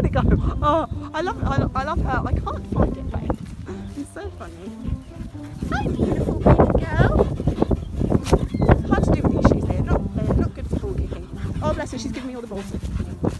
where'd it go? Oh, I love, I I love her. I can't find it, babe. It's so funny. Hi, beautiful baby girl. Hard to do with these shoes. They're not, they're not good for ball kicking. Oh, bless her. She's giving me all the balls.